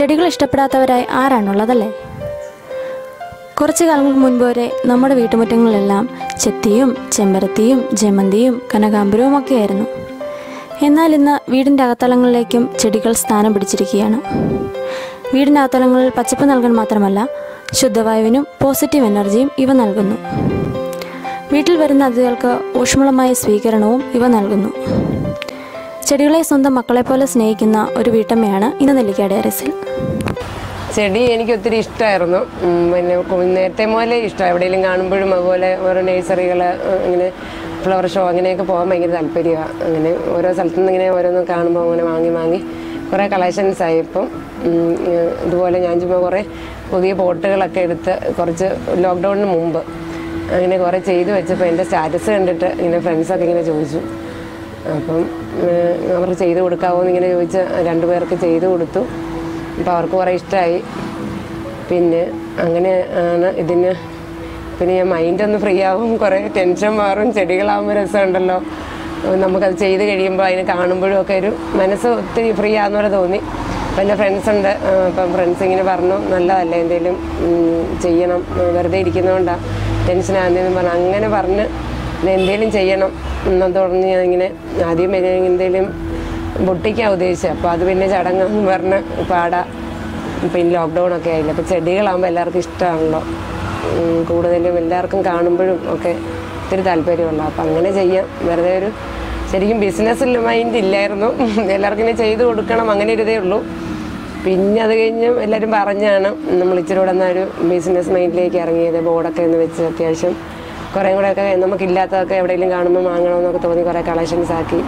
ചെടികൾ ഇഷ്ടപ്പെടാത്തവരായി ആരാണുള്ളതല്ലേ? കുറച്ചു കാലങ്ങൾക്ക് മുൻപ് വരെ നമ്മുടെ വീട്ടുമുറ്റങ്ങളിലെല്ലാം ചെത്തിയും ചെമ്പരത്തിയും ജമന്തിയും ഒക്കെ ആയിരുന്നു എന്നാൽ ഇന്ന് വീടിന്റെ അകത്തളങ്ങളിലേക്കും ചെടികൾ സ്ഥാനം പിടിച്ചിരിക്കുകയാണ്. വീടിന്റെ അകത്തളങ്ങളിൽ പച്ചപ്പ് നൽകാൻ മാത്രമല്ല ശുദ്ധവായുവിനും പോസിറ്റീവ് എനർജിയും ഇവ നൽകുന്നു. വീട്ടിൽ വരുന്ന അതിഥികൾക്ക് ഊഷ്മളമായ സ്വീകരണവും ഇവ നൽകുന്നു. ചെടികളെ സ്വന്തം മക്കളെപ്പോലെ സ്നേഹിക്കുന്ന ഒരു വീട്ടമ്മയാണ് ഇന്ന് നെല്ലിക്കാട് അരസിൽ. ചെടി എനിക്ക് ഒത്തിരി ഇഷ്ടമായിരുന്നു പിന്നെ നേരത്തെ മുതലേ ഇഷ്ടമാണ് എവിടെയെങ്കിലും കാണുമ്പോഴും അതുപോലെ ഓരോ നഴ്സറികൾ ഇങ്ങനെ ഫ്ലവർ ഷോ അങ്ങനെയൊക്കെ പോകാൻ ഭയങ്കര താല്പര്യമാണ് അങ്ങനെ ഓരോ സ്ഥലത്തു നിന്ന് ഇങ്ങനെ ഓരോന്ന് കാണുമ്പോൾ അങ്ങനെ വാങ്ങി വാങ്ങി കുറേ കളക്ഷൻസ് ആയി ഇപ്പം. ഉം, ഏഹ്, ഇതുപോലെ ഞാൻ ചുമ്മാ കുറേ പുതിയ പോട്ടുകളൊക്കെ എടുത്ത് കുറച്ച് ലോക്ക്ഡൗണിന് മുമ്പ് അങ്ങനെ കുറേ ചെയ്ത് വെച്ചപ്പോൾ എന്റെ സ്റ്റാറ്റസ് കണ്ടിട്ട് ഇങ്ങനെ ഫ്രണ്ട്സൊക്കെ ഇങ്ങനെ ചോദിച്ചു. അപ്പം അവർക്ക് ചെയ്ത് കൊടുക്കാവോ എന്നിങ്ങനെ ചോദിച്ച് രണ്ടുപേർക്ക് ചെയ്ത് കൊടുത്തു. അപ്പോൾ അവർക്ക് കുറേ ഇഷ്ടമായി. പിന്നെ അങ്ങനെ ആണ് ഇതിന്. പിന്നെ ഞാൻ മൈൻഡ് ഒന്ന് ഫ്രീ ആവും കുറേ ടെൻഷൻ മാറും ചെടികളാകുമ്പോൾ രസമുണ്ടല്ലോ. നമുക്കത് ചെയ്ത് കഴിയുമ്പോൾ അതിനെ കാണുമ്പോഴും ഒക്കെ ഒരു മനസ്സ് ഒത്തിരി ഫ്രീ ആകുന്ന പോലെ തോന്നി. അപ്പം എന്റെ ഫ്രണ്ട്സ് ഉണ്ട്. അപ്പം ഫ്രണ്ട്സ് ഇങ്ങനെ പറഞ്ഞു നല്ലതല്ല എന്തെങ്കിലും ചെയ്യണം. വെറുതെ ഇരിക്കുന്നതുകൊണ്ടാണ് ടെൻഷൻ ആകുന്നതെന്ന് പറഞ്ഞു അങ്ങനെ പറഞ്ഞ് എന്തെങ്കിലും ചെയ്യണം. എന്നു തുടങ്ങി ഞാൻ ഇങ്ങനെ ആദ്യം എന്തെങ്കിലും പൊട്ടിക്കാൻ ഉദ്ദേശിച്ചത് അപ്പോൾ അത് പിന്നെ ചടങ്ങെന്ന് പറഞ്ഞ് പാടാ പിന്നെ ലോക്ക്ഡൗൺ ഒക്കെ ആയില്ല. അപ്പോൾ ചെടികളാകുമ്പോൾ എല്ലാവർക്കും ഇഷ്ടമാണല്ലോ കൂടുതലും എല്ലാവർക്കും കാണുമ്പോഴും ഒക്കെ ഒത്തിരി താല്പര്യമുള്ള. അപ്പം അങ്ങനെ ചെയ്യാം. വെറുതെ ഒരു ശരിക്കും ബിസിനസ്സിൽ മൈൻഡ് ഇല്ലായിരുന്നു. എല്ലാവർക്കും ഇങ്ങനെ ചെയ്ത് കൊടുക്കണം അങ്ങനെ ഒരു ഇതേ ഉള്ളൂ. പിന്നെ അത് കഴിഞ്ഞ് എല്ലാവരും പറഞ്ഞാണ് നമ്മൾ ഇച്ചിരി കൂടെ ഒരു ബിസിനസ് മൈൻഡിലേക്ക് ഇറങ്ങിയത്. ബോർഡൊക്കെ എന്ന് വെച്ച് അത്യാവശ്യം കുറേ കൂടെയൊക്കെ നമുക്കില്ലാത്തതൊക്കെ എവിടെയെങ്കിലും കാണുമ്പോൾ വാങ്ങണമെന്നൊക്കെ തോന്നി കുറേ കളക്ഷൻസ് ആക്കി.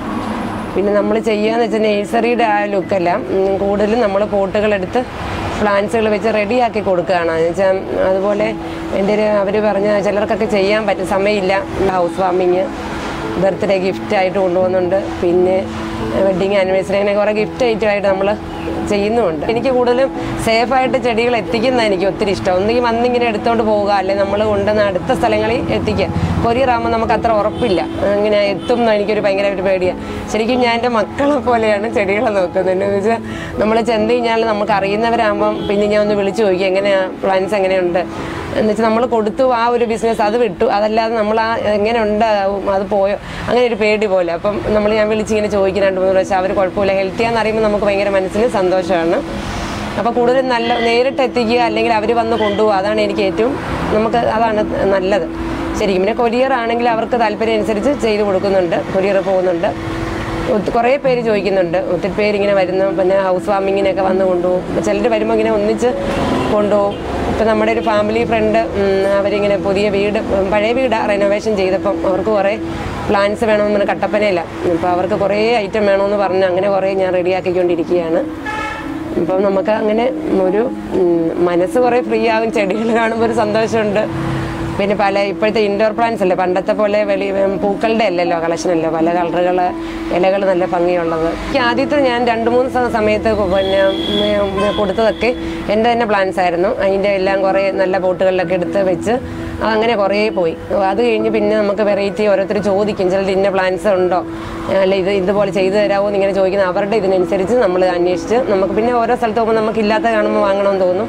പിന്നെ നമ്മൾ ചെയ്യുകയെന്ന് വെച്ചാൽ നേഴ്സറിയുടെ ആ ലുക്കെല്ലാം കൂടുതലും നമ്മൾ പോട്ടുകളെടുത്ത് പ്ലാന്റ്സുകൾ വെച്ച് റെഡിയാക്കി കൊടുക്കുകയാണ് വെച്ചാൽ അതുപോലെ എന്റെ ഒരു അവർ പറഞ്ഞ ചിലർക്കൊക്കെ ചെയ്യാൻ പറ്റും സമയമില്ല. ഹൗസ് വാമിങ് ബർത്ത്ഡേ ഗിഫ്റ്റായിട്ട് കൊണ്ടുപോകുന്നുണ്ട്. പിന്നെ വെഡിങ് ആനിവേഴ്സറി അങ്ങനെ കുറേ ഗിഫ്റ്റ് ഐറ്റമായിട്ട് നമ്മൾ ചെയ്യുന്നുമുണ്ട്. എനിക്ക് കൂടുതലും സേഫായിട്ട് ചെടികൾ എത്തിക്കുന്ന എനിക്ക് ഒത്തിരി ഇഷ്ടം. ഒന്നുകിൽ വന്നിങ്ങനെ എടുത്തോണ്ട് പോവുക അല്ലെങ്കിൽ നമ്മൾ കൊണ്ടുവന്ന അടുത്ത സ്ഥലങ്ങളിൽ എത്തിക്കുക. കൊറിയർ നമുക്ക് അത്ര ഉറപ്പില്ല. അങ്ങനെ എത്തും എന്ന് എനിക്കൊരു ഭയങ്കര ഒരു പേടിയാണ് ശരിക്കും ഞാൻ എന്റെ മക്കളെ പോലെയാണ് ചെടികളെ നോക്കുന്നത്. എന്ന് വെച്ചാൽ നമ്മൾ ചെന്ന് കഴിഞ്ഞാൽ നമുക്ക് അറിയുന്നവരാകുമ്പം പിന്നെ ഞാൻ ഒന്ന് വിളിച്ചു ചോദിക്കും എങ്ങനെയാണ് പ്ലാൻസ് എങ്ങനെയുണ്ട്? എന്ന് വെച്ചാൽ നമ്മൾ കൊടുത്തു ആ ഒരു ബിസിനസ് അത് വിട്ടു. അതല്ലാതെ നമ്മൾ ആ എങ്ങനെ ഉണ്ടാവും അത് പോയോ അങ്ങനെ ഒരു പേടി പോലെ. അപ്പം നമ്മൾ ഞാൻ വിളിച്ചിങ്ങനെ ചോദിക്കുന്ന രണ്ട് മൂന്ന് പ്രാവശ്യം അവർ കുഴപ്പമില്ല. ഹെൽത്തിയാന്ന് അറിയുമ്പോൾ നമുക്ക് ഭയങ്കര മനസ്സിൽ സന്തോഷമാണ്. അപ്പോൾ കൂടുതൽ നല്ല നേരിട്ട് എത്തിക്കുക അല്ലെങ്കിൽ അവർ വന്ന് കൊണ്ടുപോകുക അതാണ് എനിക്ക് ഏറ്റവും നമുക്ക് അതാണ് നല്ലത്. ശരിക്കും പിന്നെ കൊരിയർ ആണെങ്കിൽ അവർക്ക് താല്പര്യം അനുസരിച്ച് ചെയ്ത് കൊടുക്കുന്നുണ്ട് കൊരിയർ പോകുന്നുണ്ട്. കുറേ പേര് ചോദിക്കുന്നുണ്ട്. ഒത്തിരി പേര് ഇങ്ങനെ വരുന്നു. പിന്നെ ഹൗസ് വാമിങ്ങിനൊക്കെ വന്ന് കൊണ്ടുപോകും. ചിലർ വരുമ്പോൾ ഇങ്ങനെ ഒന്നിച്ച് കൊണ്ടുപോകും ഇപ്പം നമ്മുടെ ഒരു ഫാമിലി ഫ്രണ്ട് അവരിങ്ങനെ പുതിയ വീട് പഴയ വീട് റെനോവേഷൻ ചെയ്തപ്പം അവർക്ക് കുറേ പ്ലാൻസ് വേണമെന്ന് പറഞ്ഞാൽ കട്ടപ്പനയില്ല. അപ്പോൾ അവർക്ക് കുറേ ഐറ്റം വേണമെന്ന് പറഞ്ഞ് അങ്ങനെ കുറേ ഞാൻ റെഡിയാക്കിക്കൊണ്ടിരിക്കുകയാണ്. അപ്പം നമുക്ക് അങ്ങനെ ഒരു മനസ്സ് കുറേ ഫ്രീ ആകും ചെടികൾ കാണുമ്പോൾ ഒരു സന്തോഷമുണ്ട്. പിന്നെ പല ഇപ്പോഴത്തെ ഇൻഡോർ പ്ലാന്റ്സ് അല്ലേ? പണ്ടത്തെ പോലെ വെളി പൂക്കളുടെ അല്ലല്ലോ കളക്ഷൻ അല്ലോ? പല കളറുകൾ ഇലകൾ നല്ല ഭംഗിയുള്ളത്. ആദ്യത്തെ ഞാൻ രണ്ട് മൂന്ന് സമയത്ത് പിന്നെ കൊടുത്തതൊക്കെ എന്റെ തന്നെ പ്ലാന്റ്സ് ആയിരുന്നു. അതിന്റെ എല്ലാം കുറേ നല്ല പോട്ടുകളിലൊക്കെ എടുത്ത് വെച്ച് അങ്ങനെ കുറേ പോയി. അത് കഴിഞ്ഞ് പിന്നെ നമുക്ക് വെറൈറ്റി ഓരോരുത്തർ ചോദിക്കും ചില ഇന്ന പ്ലാൻസ് ഉണ്ടോ? അല്ല ഇത് ഇതുപോലെ ചെയ്തു തരാമോ എന്ന് ഇങ്ങനെ ചോദിക്കുന്ന അവരുടെ ഇതിനനുസരിച്ച് നമ്മൾ അന്വേഷിച്ച് നമുക്ക് പിന്നെ ഓരോ സ്ഥലത്ത് പോകുമ്പോൾ നമുക്ക് ഇല്ലാത്ത കാണുമ്പോൾ വാങ്ങണമെന്ന് തോന്നും.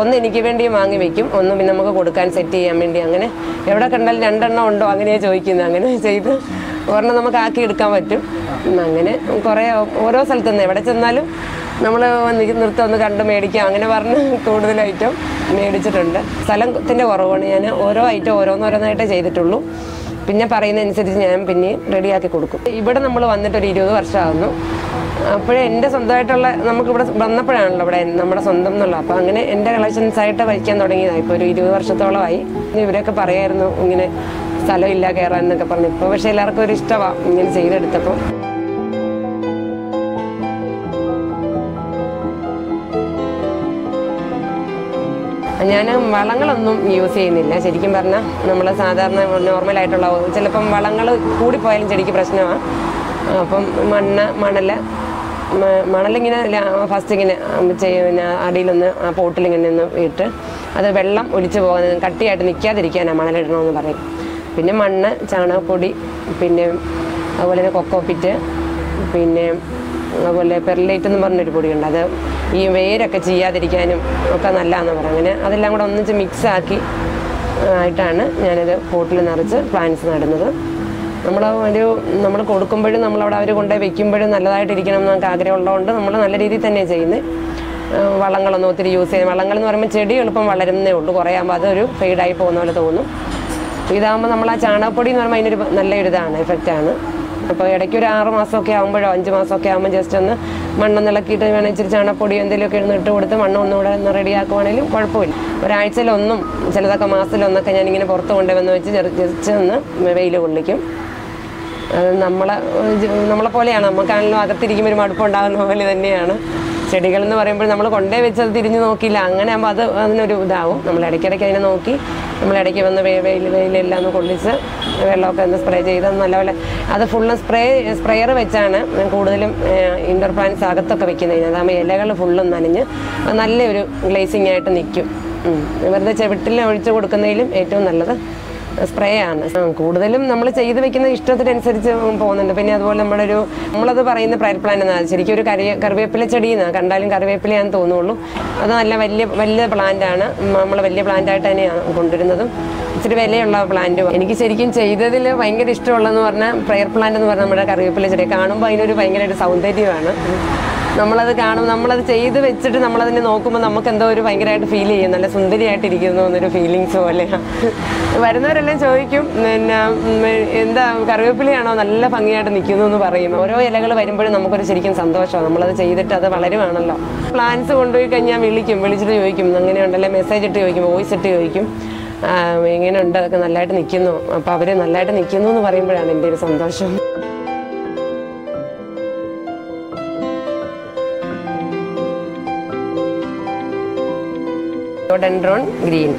ഒന്ന് എനിക്ക് വേണ്ടിയും വാങ്ങി വെക്കും ഒന്ന് പിന്നെ നമുക്ക് കൊടുക്കാൻ സെറ്റ് ചെയ്യാൻ വേണ്ടി അങ്ങനെ. എവിടെ കണ്ടാലും രണ്ടെണ്ണം ഉണ്ടോ അങ്ങനെയാണ് ചോദിക്കുന്നത് അങ്ങനെ ചെയ്ത് ഒരെണ്ണം നമുക്ക് ആക്കി എടുക്കാൻ പറ്റും. അങ്ങനെ കുറേ ഓരോ സ്ഥലത്തുനിന്ന് എവിടെ ചെന്നാലും നമ്മൾ നൃത്തം ഒന്ന് കണ്ട് മേടിക്കാം. അങ്ങനെ പറഞ്ഞ് കൂടുതൽ ഐറ്റം മേടിച്ചിട്ടുണ്ട്. സ്ഥലത്തിന്റെ കുറവാണ്. ഞാൻ ഓരോ ഐറ്റം ഓരോന്നോരോന്നായിട്ടേ ചെയ്തിട്ടുള്ളൂ. പിന്നെ പറയുന്നതനുസരിച്ച് ഞാൻ പിന്നെ റെഡിയാക്കി കൊടുക്കും. ഇവിടെ നമ്മൾ വന്നിട്ട് ഒരു ഇരുപത് വർഷമാകുന്നു അപ്പോഴേ എന്റെ സ്വന്തമായിട്ടുള്ള നമുക്കിവിടെ വന്നപ്പോഴാണല്ലോ ഇവിടെ നമ്മുടെ സ്വന്തം എന്നുള്ള. അപ്പോൾ അങ്ങനെ എന്റെ കളക്ഷൻസ് ആയിട്ട് വയ്ക്കാൻ തുടങ്ങിയതാണ് ഇപ്പോൾ ഒരു ഇരുപത് വർഷത്തോളമായി. ഇവരൊക്കെ പറയായിരുന്നു ഇങ്ങനെ സ്ഥലമില്ല കയറാൻ എന്നൊക്കെ പറഞ്ഞു. ഇപ്പോൾ പക്ഷേ എല്ലാവർക്കും ഒരു ഇഷ്ടമാണ് ഇങ്ങനെ ചെയ്തെടുത്തപ്പോൾ. ഞാൻ വളങ്ങളൊന്നും യൂസ് ചെയ്യുന്നില്ല. ശരിക്കും പറഞ്ഞാൽ നമ്മൾ സാധാരണ നോർമലായിട്ടുള്ള ചിലപ്പം വളങ്ങൾ കൂടിപ്പോയാലും ചെടിക്ക് പ്രശ്നമാണ് അപ്പം മണ്ണ് മണൽ മണലിങ്ങനെ ഫസ്റ്റ് ഇങ്ങനെ പിന്നെ അടിയിലൊന്ന് ആ പോട്ടിലിങ്ങനെ ഒന്ന് ഇട്ട് അത് വെള്ളം ഒലിച്ചു പോകാൻ കട്ടിയായിട്ട് നിൽക്കാതിരിക്കാനാണ് മണലിടണമെന്ന് പറയും. പിന്നെ മണ്ണ് ചാണകപ്പൊടി പിന്നെ അതുപോലെ തന്നെ കൊക്കോപ്പിറ്റ് പിന്നെ അതുപോലെ പെർലൈറ്റ് എന്ന് പറഞ്ഞൊരു പൊടിയുണ്ട്. അത് ഈ വേരൊക്കെ ചെയ്യാതിരിക്കാനും ഒക്കെ നല്ലതാണെന്ന് പറയും അങ്ങനെ അതെല്ലാം കൂടെ ഒന്നിച്ച് മിക്സാക്കി ആയിട്ടാണ് ഞാനത് പോട്ടിൽ നിറച്ച് പ്ലാന്റ്സ് നടുന്നത്. നമ്മൾ ഒരു നമ്മൾ കൊടുക്കുമ്പോഴും നമ്മളവിടെ അവർ കൊണ്ടുപോയി വെക്കുമ്പോഴും നല്ലതായിട്ടിരിക്കണം എന്ന് നമുക്ക് ആഗ്രഹമുള്ളതുകൊണ്ട് നമ്മൾ നല്ല രീതിയിൽ തന്നെ ചെയ്യുന്നത്. വളങ്ങളൊന്നും ഒത്തിരി യൂസ് ചെയ്യുന്നത് വളങ്ങൾ എന്ന് പറയുമ്പോൾ ചെടി എളുപ്പം വളരുന്നേ ഉള്ളൂ. കുറയാകുമ്പോൾ അതൊരു ഫെയ്ഡായി പോകുന്ന പോലെ തോന്നും. ഇതാകുമ്പോൾ നമ്മൾ ആ ചാണകപ്പൊടി എന്ന് പറയുമ്പോൾ അതിനൊരു നല്ലൊരു ഇതാണ് എഫക്റ്റാണ് അപ്പോൾ ഇടയ്ക്ക് ഒരു ആറ് മാസമൊക്കെ ആകുമ്പോഴോ അഞ്ച് മാസമൊക്കെ ആകുമ്പോൾ ജസ്റ്റ് ഒന്ന് മണ്ണ് ഇളക്കിയിട്ട് വേണം ഇച്ചിരി ചാണകപ്പൊടി എന്തെങ്കിലുമൊക്കെ ഒന്ന് ഇട്ട് കൊടുത്ത് മണ്ണ് ഒന്നുകൂടെ ഒന്ന് റെഡിയാക്കുവാണെങ്കിലും കുഴപ്പമില്ല. ഒരാഴ്ചയിലൊന്നും ചിലതൊക്കെ മാസത്തിലൊന്നൊക്കെ ഞാനിങ്ങനെ പുറത്ത് കൊണ്ടുവന്ന് വെച്ച് ജസ്റ്റ് ഒന്ന് വെയിൽ കൊള്ളിക്കും. അത് നമ്മളെ നമ്മളെ പോലെയാണ്. നമുക്കാണെങ്കിലും അകത്തിരിക്കുമ്പോൾ ഒരു മടുപ്പുണ്ടാകുന്ന പോലെ തന്നെയാണ്. ചെടികൾ എന്ന് പറയുമ്പോൾ നമ്മൾ കൊണ്ടേ വെച്ചത് തിരിഞ്ഞു നോക്കിയില്ല. അങ്ങനെ ആകുമ്പോൾ അത് അതിനൊരു ഇതാവും. നമ്മൾ ഇടയ്ക്കിടയ്ക്ക് അതിനെ നോക്കി നമ്മൾ ഇടയ്ക്ക് വന്ന് വെയിൽ വെയിലെല്ലാം ഒന്ന് കൊള്ളിച്ച് വെള്ളമൊക്കെ ഒന്ന് സ്പ്രേ ചെയ്ത് നല്ലപോലെ അത് ഫുള്ള് സ്പ്രേ സ്പ്രെയർ വെച്ചാണ് കൂടുതലും ഇൻഡോർ പ്ലാന്റ്സ് അകത്തൊക്കെ വെക്കുന്നത്. അതാകുമ്പോൾ ഇലകൾ ഫുള്ളും നനഞ്ഞ് നല്ലൊരു ഗ്ലേസിങ് ആയിട്ട് നിൽക്കും. വെറുതെ ചെവിട്ടിൽ ഒഴിച്ചു കൊടുക്കുന്നതിലും ഏറ്റവും നല്ലത് സ്പ്രേ ആണ് കൂടുതലും നമ്മൾ ചെയ്തു വെക്കുന്ന ഇഷ്ടത്തിനനുസരിച്ച് പോകുന്നുണ്ട്. പിന്നെ അതുപോലെ നമ്മുടെ ഒരു നമ്മളത് പറയുന്ന പ്രയർ പ്ലാൻ എന്നാണ് ശരിക്കും ഒരു കറി കറിവേപ്പില ചെടി കണ്ടാലും കറിവേപ്പിലയാന്ന് തോന്നുള്ളൂ. അത് നല്ല വലിയ വലിയ പ്ലാന്റ് ആണ്. നമ്മൾ വലിയ പ്ലാന്റ് ആയിട്ട് തന്നെയാണ് കൊണ്ടുവരുന്നതും. ഇച്ചിരി വിലയുള്ള പ്ലാന്റ് എനിക്ക് ശരിക്കും ചെയ്തതിൽ ഭയങ്കര ഇഷ്ടമുള്ളതെന്ന് പറഞ്ഞാൽ പ്രയർ പ്ലാന്റ് എന്ന് പറഞ്ഞാൽ നമ്മുടെ കറിവേപ്പില ചെടി കാണുമ്പോൾ അതിനൊരു ഭയങ്കര ഒരു സൗന്ദര്യമാണ്. നമ്മളത് കാണും നമ്മളത് ചെയ്ത് വെച്ചിട്ട് നമ്മളതിനെ നോക്കുമ്പോൾ നമുക്ക് എന്തോ ഒരു ഭയങ്കരമായിട്ട് ഫീൽ ചെയ്യും. നല്ല സുന്ദരിയായിട്ടിരിക്കുന്നു എന്നൊരു ഫീലിങ്സ് പോലെയാണ് വരുന്നവരെല്ലാം ചോദിക്കും പിന്നെ എന്താ കറിവേപ്പിലയാണോ നല്ല ഭംഗിയായിട്ട് നിൽക്കുന്നു എന്ന് പറയും. ഓരോ ഇലകൾ വരുമ്പോഴും നമുക്കൊരു ശരിക്കും സന്തോഷമാണ്. നമ്മളത് ചെയ്തിട്ട് അത് വളരുവാണല്ലോ. പ്ലാൻസ് കൊണ്ടുപോയി കഴിഞ്ഞാൽ വിളിക്കും വിളിച്ചിട്ട് ചോദിക്കും അങ്ങനെയുണ്ടല്ലേ മെസ്സേജ് ഇട്ട് ചോദിക്കും വോയിസ് ഇട്ട് ചോദിക്കും. എങ്ങനെയുണ്ട്? അതൊക്കെ നല്ലതായിട്ട് നിൽക്കുന്നു. അപ്പോൾ അവർ നല്ലതായിട്ട് നിൽക്കുന്നു എന്ന് പറയുമ്പോഴാണ് എന്റെ ഒരു സന്തോഷം. ഡെൻഡ്രോൺ ഗ്രീൻ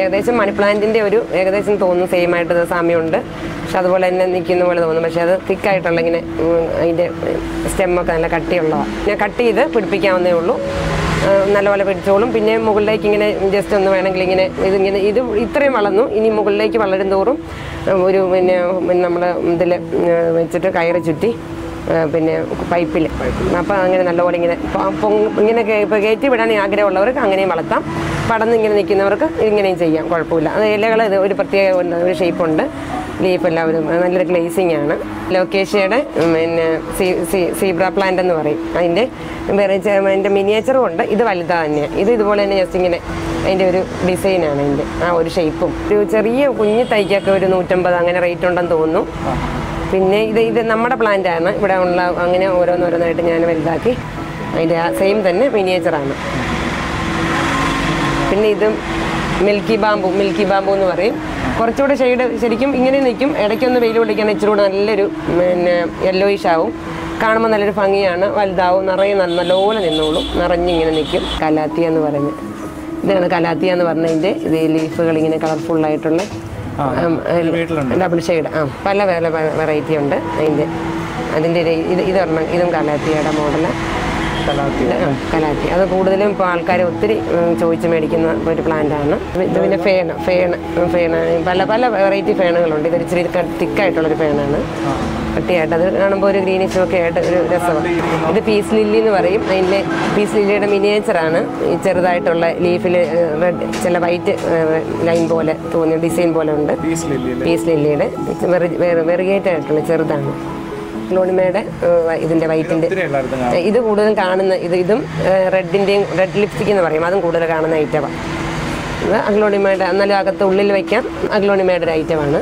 ഏകദേശം മണി പ്ലാന്റിന്റെ ഒരു ഏകദേശം തോന്നുന്നു സെയിം ആയിട്ട് സാമ്യമുണ്ട്. പക്ഷെ അതുപോലെ തന്നെ നിൽക്കുന്ന പോലെ തോന്നും പക്ഷെ അത് തിക്കായിട്ടുള്ള ഇങ്ങനെ അതിന്റെ സ്റ്റെമ്മൊക്കെ നല്ല കട്ടിയുള്ളതാണ് ഞാൻ കട്ട് ചെയ്ത് പിടിപ്പിക്കാവുന്നേ ഉള്ളൂ. നല്ലപോലെ പിടിച്ചോളും. പിന്നെ മുകളിലേക്ക് ഇങ്ങനെ ജസ്റ്റ് ഒന്ന് വേണമെങ്കിൽ ഇങ്ങനെ ഇതിങ്ങനെ ഇത് ഇത്രയും വളർന്നു. ഇനി മുകളിലേക്ക് വളരും തോറും ഒരു പിന്നെ നമ്മൾ ഇതിൽ വെച്ചിട്ട് കയറി ചുറ്റി പിന്നെ പൈപ്പിൽ. അപ്പോൾ അങ്ങനെ നല്ലപോലെ ഇങ്ങനെ ഇങ്ങനെ ഇപ്പോൾ കയറ്റി വിടാൻ ആഗ്രഹമുള്ളവർക്ക് അങ്ങനെയും വളർത്താം. പടന്ന് ഇങ്ങനെ നിൽക്കുന്നവർക്ക് ഇങ്ങനെയും ചെയ്യാം കുഴപ്പമില്ല. അത് ഇലകൾ ഇത് ഒരു പ്രത്യേക ഒരു ഷേപ്പുണ്ട് ലീഫ് എല്ലാവരും നല്ലൊരു ഗ്ലേസിംഗ് ആണ്. ലൊക്കേഷയുടെ പിന്നെ സീബ്ര പ്ലാന്റ് എന്ന് പറയും. അതിന്റെ അതിന്റെ മിനിയേച്ചറും ഉണ്ട്. ഇത് വലുതാ തന്നെയാണ് ഇത് ഇതുപോലെ തന്നെ ജസ്റ്റ് ഇങ്ങനെ അതിന്റെ ഒരു ഡിസൈനാണ് അതിന്റെ. ആ ഒരു ഷേപ്പും ഒരു ചെറിയ കുഞ്ഞു തൈക്കൊക്കെ ഒരു നൂറ്റമ്പത് അങ്ങനെ റേറ്റ് ഉണ്ടെന്ന് തോന്നുന്നു. പിന്നെ ഇത് ഇത് നമ്മുടെ പ്ലാന്റ് ആണ്. ഇവിടെ ഉള്ള അങ്ങനെ ഓരോന്നോരോന്നായിട്ട് ഞാൻ വലുതാക്കി. അതിന്റെ ആ സെയിം തന്നെ മിനിയേച്ചറാണ് പിന്നെ ഇതും മിൽക്കി ബാമ്പു മിൽക്കി ബാമ്പു എന്ന് പറയും. കുറച്ചുകൂടെ ഷെയ്ഡ് ശരിക്കും ഇങ്ങനെ നിൽക്കും. ഇടയ്ക്കൊന്ന് വെയിൽ കൊള്ളിക്കാൻ ഇച്ചിരി കൂടെ നല്ലൊരു പിന്നെ യെല്ലോയിഷ് ആവും. കാണുമ്പോൾ നല്ലൊരു ഭംഗിയാണ്. വലുതാവും. നിറയെ നല്ല- നല്ലപോലെ നിന്നോളും. നിറഞ്ഞിങ്ങനെ നിൽക്കും. കലാത്തിയ എന്ന് പറയുന്നത്. ഇതാണ് കലാത്തിയ എന്ന് പറഞ്ഞതിന്റെ ഇത് ലീഫുകൾ ഇങ്ങനെ കളർഫുള്ളായിട്ടുള്ള. ഡബിൾ ഷെയ്ഡ് ആ പല പല വെറൈറ്റി ഉണ്ട്. അതിന്റെ അതിന്റെ ഇത് ഇതൊരെണ്ണം ഇതും കലാത്തിയുടെ മോഡൽ കലാത്തി അത് കൂടുതലും ഇപ്പോൾ ആൾക്കാർ ഒത്തിരി ചോദിച്ച് മേടിക്കുന്ന ഒരു പ്ലാന്റാണ് ഇത് പിന്നെ ഫേണ് ഫേണ് ഫേണ്. പല പല വെറൈറ്റി ഫേണുകളുണ്ട്. ഇതൊരു ഇച്ചിരി തിക്കായിട്ടുള്ളൊരു ഫേണാണ്. കട്ടിയായിട്ട്. അത് കാണുമ്പോൾ ഒരു ഗ്രീനിഷും ഒക്കെ ആയിട്ട് ഒരു രസമാണ് ഇത് പീസ് ലില്ലി എന്ന് പറയും. അതിന്റെ പീസ് ലില്ലിയുടെ മിനിയേച്ചറാണ് ഈ ചെറുതായിട്ടുള്ള ലീഫിൽ റെഡ് ചില വൈറ്റ് ലൈൻ പോലെ തോന്നിയ ഡിസൈൻ പോലെ ഉണ്ട്. പീസ് ലില്ലിയുടെ വെറിഗേറ്റ് ആയിട്ടുള്ള ചെറുതാണ്. ക്ലോണിമയുടെ ഇതിന്റെ വൈറ്റിന്റെ. ഇത് കൂടുതൽ കാണുന്ന ഇത് ഇതും റെഡിന്റെയും റെഡ് ലിപ്സ്റ്റിക് എന്ന് പറയും. അതും കൂടുതൽ കാണുന്ന ഐറ്റമാണ് ഇത് അഗ്ലോണിമയുടെ എന്നാലും അകത്ത് ഉള്ളിൽ വയ്ക്കാം അഗ്ലോണിമയുടെ ഒരു ഐറ്റമാണ്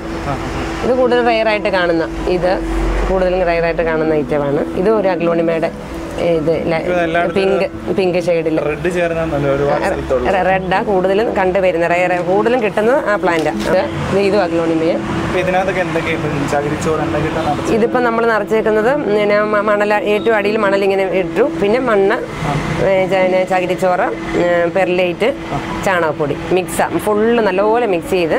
ഇത് കൂടുതൽ റയറായിട്ട് കാണുന്ന ഇത് കൂടുതലും റയറായിട്ട് കാണുന്ന ഐറ്റമാണ് ഇത് ഒരു അഗ്ലോണിമയുടെ ഇത് പിങ്ക് പിങ്ക് ഷെയ്ഡിൽ റെഡ് കൂടുതലും കണ്ടുവരുന്നത് റയർ കൂടുതലും കിട്ടുന്ന ആ പ്ലാന്റാണ് ഇത് അഗ്ലോണിമയ. ഇതിപ്പോൾ നമ്മൾ നിറച്ചേക്കുന്നത് പിന്നെ മണല ഏറ്റവും അടിയിൽ മണൽ ഇങ്ങനെ ഇട്ടു. പിന്നെ മണ്ണ് ചകിരിച്ചോറ് പെർലൈറ്റ് ചാണകപ്പൊടി മിക്സ് ഫുള്ള് നല്ലപോലെ മിക്സ് ചെയ്ത്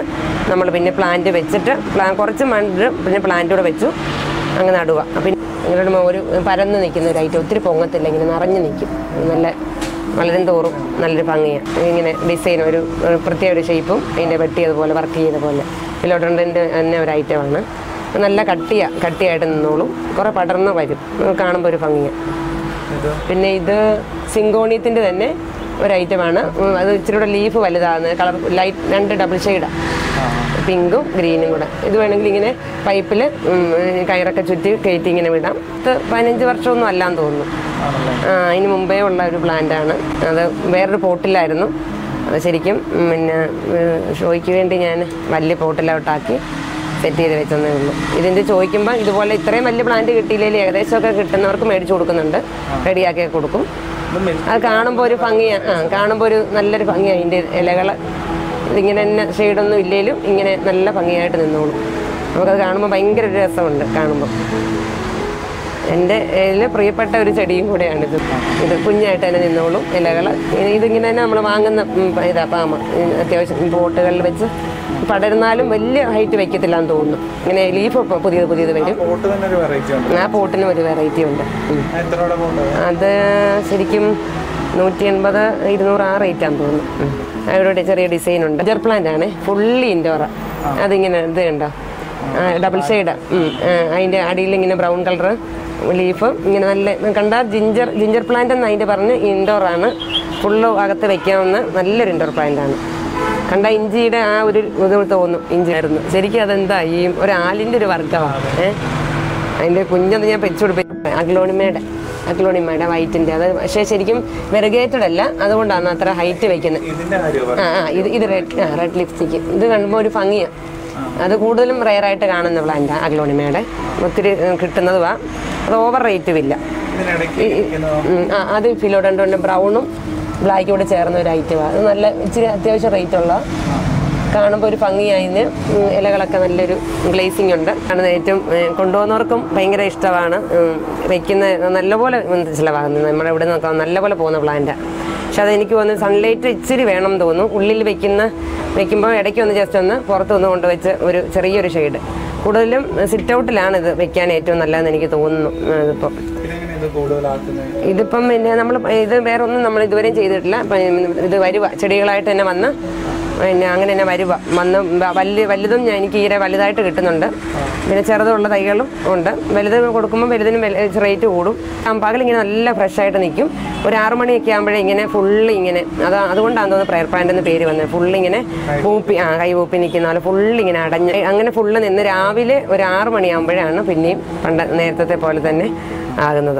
നമ്മൾ പിന്നെ പ്ലാന്റ് വെച്ചിട്ട് കുറച്ച് മണ്ണ് പിന്നെ പ്ലാന്റ് കൂടെ വെച്ചു. അങ്ങ് നടുക ഇങ്ങനെ ഒരു പരന്ന് നിൽക്കുന്ന ഒരു ഐറ്റം. ഒത്തിരി പൊങ്ങത്തില്ല ഇങ്ങനെ നിറഞ്ഞു നിൽക്കും. നല്ല വളരും തോറും നല്ലൊരു ഭംഗിയാണ് ഇങ്ങനെ ഡിസൈൻ ഒരു പ്രത്യേക ഒരു ഷേപ്പും അതിന്റെ വെട്ടിയതുപോലെ വർക്ക് ചെയ്ത പോലെ പിലോട്ടന്റെ തന്നെ ഒരു ഐറ്റമാണ് നല്ല കട്ടിയ കട്ടിയായിട്ട് നിന്നോളും. കുറേ പടർന്ന് വരും. കാണുമ്പോൾ ഒരു ഭംഗിയാണ് പിന്നെ ഇത് സിങ്കോണിയത്തിന്റെ തന്നെ ഒരു ഐറ്റമാണ് അത് ഇച്ചിരി കൂടെ ലീഫ് വലുതാണ് കളർ ലൈറ്റ് രണ്ട് ഡബിൾ ഷെയ്ഡാണ് പിങ്കും ഗ്രീനും കൂടെ. ഇത് വേണമെങ്കിൽ ഇങ്ങനെ പൈപ്പിൽ കയറൊക്കെ ചുറ്റി കയറ്റി ഇങ്ങനെ വിടാം. ഇത് പതിനഞ്ച് വർഷമൊന്നും അല്ലാന്ന് തോന്നുന്നു. ആ, അതിന് മുമ്പേ ഉള്ള ഒരു പ്ലാന്റാണ്. ആണ് അത് വേറൊരു പോട്ടിലായിരുന്നു. അത് ശരിക്കും പിന്നെ ഷോയ്ക്ക് വേണ്ടി ഞാൻ വലിയ പോട്ടിലോട്ടാക്കി സെറ്റ് ചെയ്ത് വെച്ചതേ ഉള്ളൂ. ഇതിന്റെ ചോദിക്കുമ്പോൾ ഇതുപോലെ ഇത്രയും വലിയ പ്ലാന്റ് കിട്ടിയില്ലെങ്കിൽ ഏകദേശമൊക്കെ കിട്ടുന്നവർക്ക് മേടിച്ചു കൊടുക്കുന്നുണ്ട്. റെഡിയാക്കി കൊടുക്കും. അത് കാണുമ്പോൾ ഒരു ഭംഗിയാണ് ആ കാണുമ്പോൾ ഒരു നല്ലൊരു ഭംഗിയാണ് അതിന്റെ ഇലകൾ ഇതിങ്ങനെ തന്നെ ഷെയ്ഡൊന്നും ഇല്ലെങ്കിലും ഇങ്ങനെ നല്ല ഭംഗിയായിട്ട് നിന്നോളും. നമുക്കത് കാണുമ്പോൾ ഭയങ്കര ഒരു രസമുണ്ട് കാണുമ്പോൾ എന്റെ ഇതിൽ പ്രിയപ്പെട്ട ഒരു ചെടിയും കൂടെയാണിത്. ഇത് കുഞ്ഞായിട്ട് തന്നെ നിന്നോളും. ഇലകൾ ഇതിങ്ങനെ തന്നെ നമ്മൾ വാങ്ങുന്ന ഇതാ പാമ. അത്യാവശ്യം ബോട്ടുകളിൽ വെച്ച് പടരുന്നാലും വലിയ ഹൈറ്റ് വയ്ക്കത്തില്ല എന്ന് തോന്നുന്നു. ഇങ്ങനെ ലീഫ് പുതിയത് പുതിയത് വരും. ആ പോട്ടിനും ഒരു വെറൈറ്റി ഉണ്ട്. അത് ശരിക്കും നൂറ്റി എൺപത് ഇരുന്നൂറ് ആ റേറ്റാന്ന് തോന്നുന്നു. അവരുടെ ചെറിയ ഡിസൈൻ ഉണ്ട്. ജർ പ്ലാന്റ് ആണ്. ഫുള്ളി ഇൻഡോറ അതിങ്ങനെ ഇത് ഉണ്ടോ ഡബിൾ ഷെയ്ഡ് അതിന്റെ അടിയിൽ ഇങ്ങനെ ബ്രൗൺ കളർ ലീഫ് ഇങ്ങനെ നല്ല കണ്ടാൽ ജിഞ്ചർ ജിഞ്ചർ പ്ലാന്റ് എന്ന് അതിന്റെ പറഞ്ഞ് ഇൻഡോർ ആണ്. ഫുള്ള് അകത്ത് വെക്കാവുന്ന നല്ലൊരു ഇൻഡോർ പ്ലാന്റ് ആണ്. കണ്ട ഇഞ്ചിയുടെ ആ ഒരു ഇത് തോന്നും ഇഞ്ചി ആയിരുന്നു. ശരിക്കും അതെന്താ ഈ ഒരു ആലിന്റെ ഒരു വർഗമാണ് ഏഹ് അതിന്റെ കുഞ്ഞൊന്ന് ഞാൻ വെച്ചു കൊടുപ്പിച്ചു അഗ്ലോണിമയുടെ. അഗ്ലോണിമയുടെ വൈറ്റിന്റെ അത് പക്ഷേ ശരിക്കും വെറുഗേറ്റഡ് അല്ല അതുകൊണ്ടാണ് അത്ര ഹൈറ്റ് വെക്കുന്നത്. ആ ഇത് ഇത് റെഡ് ആ റെഡ് ലിപ്സ്റ്റിക്ക് ഇത് കാണുമ്പോൾ ഒരു ഭംഗിയാണ് അത് കൂടുതലും റെയറായിട്ട് കാണുന്ന പ്ലാന്റാണ് അഗ്ലോണിമയുടെ ഒത്തിരി കിട്ടുന്നതുവാ. അത് ഓവർ റേറ്റും ഇല്ല. അത് ഫിലോഡൻഡോന്റെ ബ്രൗണും ബ്ലാക്കും കൂടെ ചേർന്ന ഒരു ഐറ്റമാണ് അത് നല്ല ഇച്ചിരി അത്യാവശ്യം റേറ്റ് ഉള്ള കാണുമ്പോൾ ഒരു ഭംഗിയായിന് ഉം, ഇലകളൊക്കെ നല്ലൊരു ഗ്ലേസിംഗ് ഉണ്ട്. കാണുന്ന ഏറ്റവും കൊണ്ടുപോകുന്നവർക്കും ഭയങ്കര ഇഷ്ടമാണ്. വയ്ക്കുന്ന വെക്കുന്ന നല്ലപോലെ ചിലവാകുന്നത്. നമ്മുടെ ഇവിടെ നിന്നൊക്കെ നല്ലപോലെ പോകുന്ന പ്ലാന്റാണ് പക്ഷെ അതെനിക്ക് തോന്നുന്നു സൺലൈറ്റ് ഇച്ചിരി വേണം എന്ന് തോന്നുന്നു. ഉള്ളിൽ വെക്കുന്ന വെക്കുമ്പോൾ ഇടയ്ക്ക് ഒന്ന് ജസ്റ്റ് ഒന്ന് പുറത്ത് ഒന്ന് കൊണ്ടുവച്ച് ഒരു ചെറിയൊരു ഷെയ്ഡ് കൂടുതലും സിറ്റ് ഔട്ടിലാണ് ഇത് വെക്കാൻ ഏറ്റവും നല്ലതെന്ന് എനിക്ക് തോന്നുന്നു ഇതിപ്പോൾ ഇതിപ്പം. പിന്നെ നമ്മൾ ഇത് വേറെ ഒന്നും നമ്മൾ ഇതുവരെയും ചെയ്തിട്ടില്ല. ഇത് വരുക ചെടികളായിട്ട് തന്നെ വന്ന് പിന്നെ അങ്ങനെ തന്നെ വരുക വന്ന് വലിയ വലുതും ഞാൻ എനിക്ക് ഈരെ വലുതായിട്ട് കിട്ടുന്നുണ്ട്. പിന്നെ ചെറുതുള്ള തൈകളും ഉണ്ട്. വലുത് കൊടുക്കുമ്പോൾ വലുതിനും റേറ്റ് കൂടും. പകൽ ഇങ്ങനെ നല്ല ഫ്രഷായിട്ട് നിൽക്കും ഒരു ആറു മണിയൊക്കെ ആകുമ്പോഴേ ഇങ്ങനെ ഫുള്ള് ഇങ്ങനെ അത് അതുകൊണ്ടാണ് തോന്നുന്നത് പ്രയർ പ്ലാന്റ് എന്ന് പേര് വന്നത് ഫുള്ള് ഇങ്ങനെ പൂപ്പി ആ കൈ പൂപ്പി നിൽക്കുന്ന പോലെ ഫുള്ള് ഇങ്ങനെ അടഞ്ഞ് അങ്ങനെ ഫുള്ള് നിന്ന് രാവിലെ ഒരു ആറു മണിയാകുമ്പോഴാണ് പിന്നെയും പണ്ട് നേരത്തെ പോലെ തന്നെ ആകുന്നത്.